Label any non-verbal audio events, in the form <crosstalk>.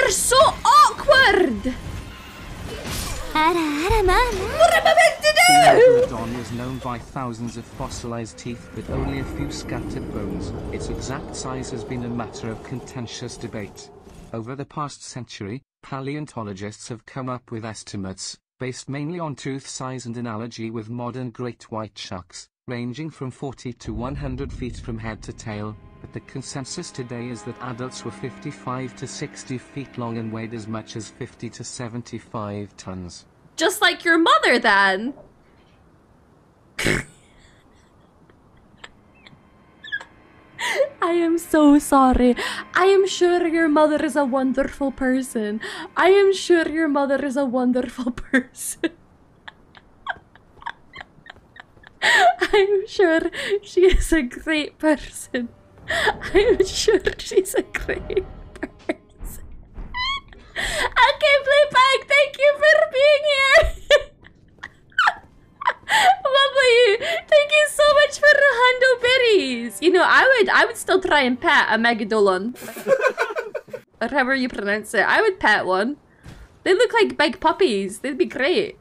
they're so awkward! What am I meant to do? Megalodon is known by thousands of fossilized teeth but only a few scattered bones. Its exact size has been a matter of contentious debate. Over the past century, paleontologists have come up with estimates, based mainly on tooth size and analogy with modern great white sharks, ranging from 40 to 100 feet from head to tail, but the consensus today is that adults were 55 to 60 feet long and weighed as much as 50 to 75 tons. Just like your mother, then. I am so sorry. I am sure your mother is a wonderful person. I am sure your mother is a wonderful <laughs> person. I'm sure she is a great person. <laughs> I'm sure she's a great person. Okay, Playback, thank you for being here. <laughs> Lovely. Thank you so much for the hundo berries. You know, I would I would still try and pet a megalodon. or <laughs> however you pronounce it. I would pet one. They look like big puppies. They'd be great.